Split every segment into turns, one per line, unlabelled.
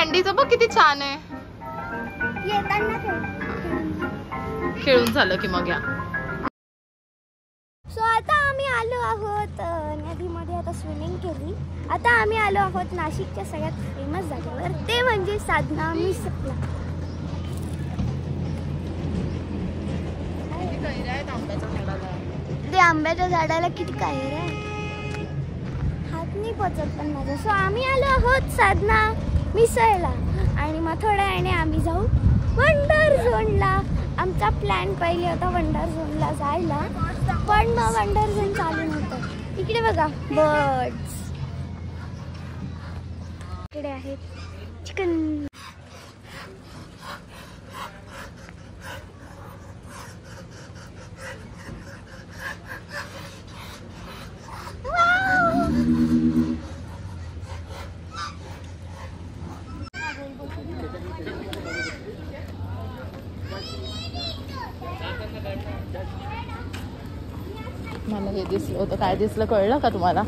कॅन्डीचं बघ किती छान आहे. खेळून झालं की मग या.
सो आता आम्ही आलो आहोत नदीमध्ये आता स्विमिंग केली. आता आम्ही आलो आहोत नाशिकच्या सगळ्यात फेमस जागेवर. ते म्हणजे साधना मिसळला ते आंब्याच्या झाडाला किती काय रे हात नाही पोचत पण माझा. सो आम्ही आलो आहोत साधना. मिसळला. आणि मग थोड्या वेळाने आम्ही जाऊ वंडर झोनला आमचा प्लॅन पहिले होता वंडर झोनला जायला. पण मग वंडर झोन चालू नव्हतं. इकडे बघा बर्ड्स इकडे आहेत. चिकन
मला हे दिसलं होतं. काय दिसलं कळलं का तुम्हाला?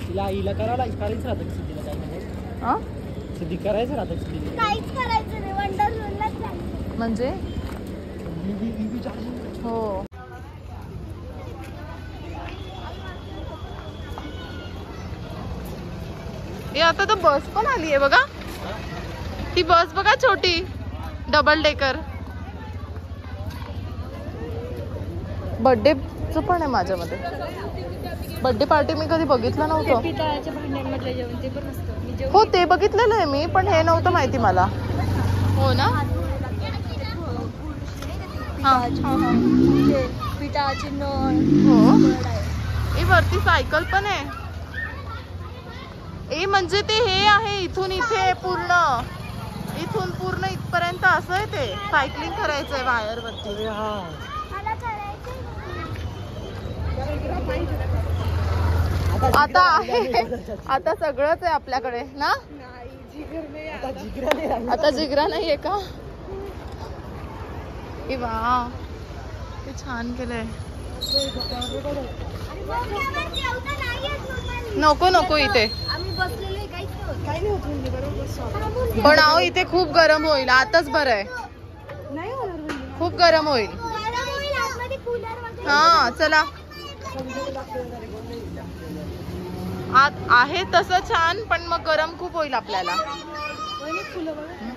तिला हिला करायला करायचं राहतं का सिद्धीला काय नाही. सिद्धी करायचं राहतं का सिद्धीला.
काहीच करायचं नाही. वंडर झोनलाच जायचं
म्हणजे? हो. हे आता तर बस पण आली आहे बघा. ती बस बघा छोटी. डबल डेकर बर्थडेच पण आहे माझ्यामध्ये. बर्थडे पार्टी मी कधी बघितलं नव्हतं. हो ते बघितलेलं आहे मी पण हे नव्हतं माहिती मला. हो ना? हा हा, हा.
पिठाचे नळ
हो. ए वरती सायकल पण आहे. ए म्हणजे ते हे आहे इथून इथे पूर्ण. इथून पूर्ण इथपर्यंत असं आहे ते. सायकलिंग करायचंय वायर वरती आता आहे. आता सगळंच आहे आपल्याकडे ना?
आता जिगरा नाही राहिला.
आता जिगरा नाहीये का? ए वा. ते छान केलंय. नको नको इथे.
काही नाही होत म्हणजे बरोबर.
पण अहो इथे खूप गरम होईल. आताच बरं आहे.
नाही होणार म्हणजे.
खूप गरम होईल.
गरम होईल आतमध्ये कूलर वगैरे.
हा चला. आत आहे तसं छान पण मग गरम खूप होईल आपल्याला.
वहिनी फुलं बघा.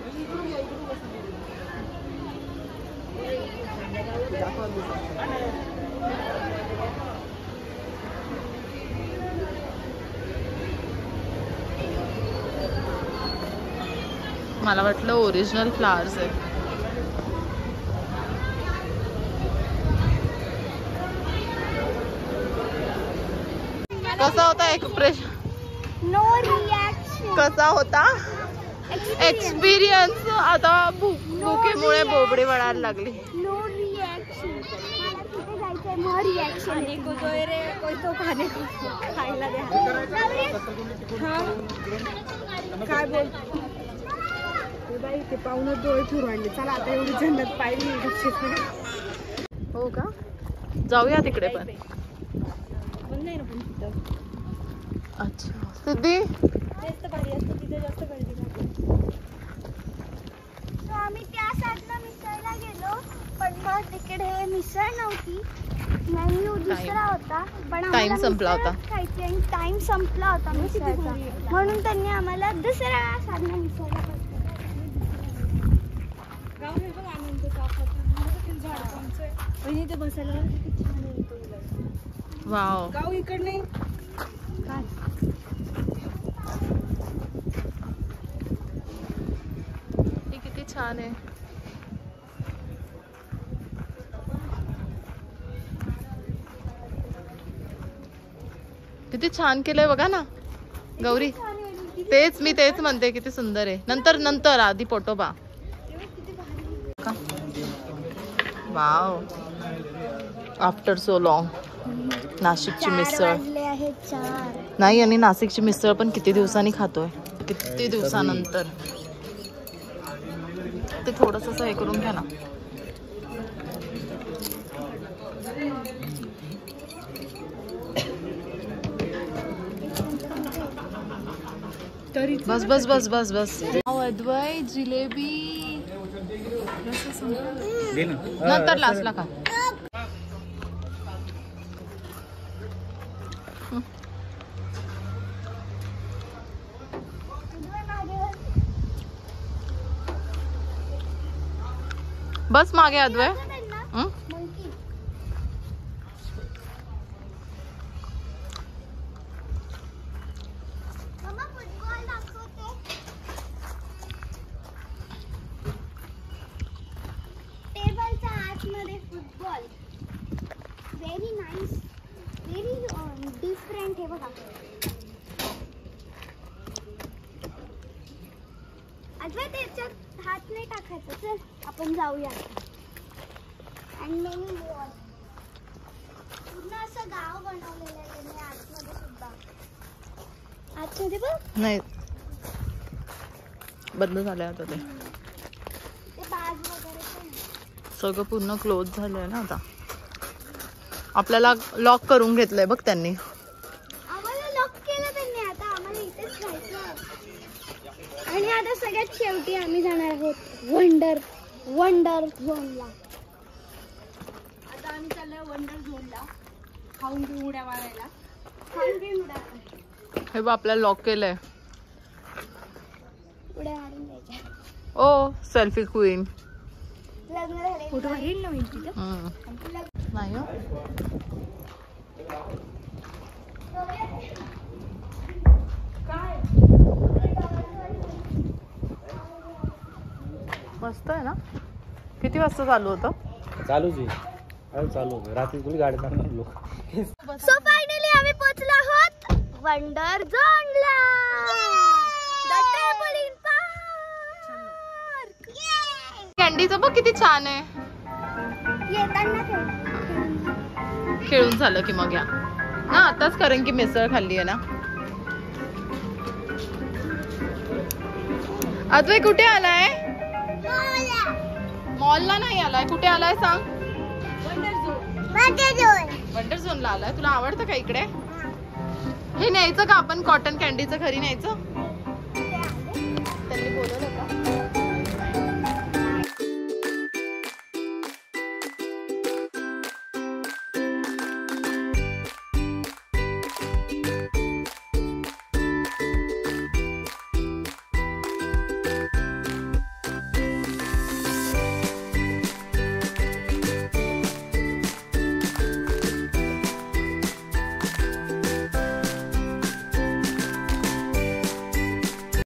मला वाटलं ओरिजिनल फ्लावर्स आहे कसा होता एक्सप्रेशन
नो रिॲक्शन
कसा होता? एक्सपिरियन्स आता भूक भुकेमुळे बोबडे वळायला लागली.
नो रिॲक्शन
खायला द्या. हा. काय बोल ते पाहुणं डोळे आणले चला आता एवढी जन्नत पाहिली.
हो का? जाऊया तिकडे पण. अच्छा. सिद्धी?
आम्ही त्या साईडला मिसळला गेलो पण मग तिकडे मिसळ नव्हती. मेन्यू दुसरा होता पण
Time संपला होता.
मिसळच खायची आणि टाइम संपला होता मिसळचा. म्हणून त्यांनी आम्हाला दुसऱ्या साधना मिसळला पाठवलं.
गाव हे बघ आनंद झाड आमचं वहिनी ते बसायला.
वाव.
गाव इकड नाही
हे किती छान आहे. किती छान केलंय बघा ना. गौरी. तेच मी तेच म्हणते किती सुंदर आहे. नंतर नंतर आधी पोटोबा का? वाव आफ्टर सो लॉंग नाशिकची मिसळ. नाही आणि नाशिकची मिसळ पण किती दिवसांनी खातोय? किती दिवसानंतर. ते थोडस असं हे करून घ्या ना. बस बस बस बस बस. अद्वय जिलेबी नंतर लास्टला खा। बस मागे अद्वय
नाईस व्हेरी डिफरंट हे बघा अजय त्याच्यात हात नाही. टाकायचं चल आपण जाऊया आणि मेनी बॉल पूर्ण असं गाव बनवलेलं आहे त्यांनी आतमध्ये सुद्धा आतमध्ये बघ
नाही बंद झालंय आता ते.
बाज वगैरे.
सगळं पूर्ण क्लोज झालंय ना आता. आपल्याला लॉक करून घेतलंय बघ त्यांनी.
आम्हाला लॉक केलं त्यांनी. आता आम्हाला इथेच राहायचं आणि आता सगळ्यात शेवटी आम्ही जाणार आहोत वंडर वंडर झोनला
आता आम्ही चाललोय वंडर झोनला खाऊन घेऊन उड्या मारायला.
खाऊन घेऊन उड्या
हे बघ आपल्याला लॉक केलंय.
उड्या मारून द्यायच्या
ओ सेल्फी क्वीन
लग्न झाले
फोटो येईल ना होईल तिथं
नाही हो. मस्त आहे ना? किती वाजता चालू होतं?
चालूच आहे. चालू होतं. रात्री कोणी गाडी चालणार लोक?
सो फायनली आम्ही पोहोचलो आहोत वंडर झोनला!
कॅन्डीचं बघ किती छान आहे. खेळून झालं की मग या. ना आताच कारण की मिसळ खाल्ली आहे ना. अद्वय कुठे आलाय? मॉलला नाही आलाय. कुठे आलाय सांग? वंडर झोनला आलाय. तुला आवडतं का इकडे? हे न्यायचं का आपण कॉटन कॅन्डीचं घरी न्यायचं?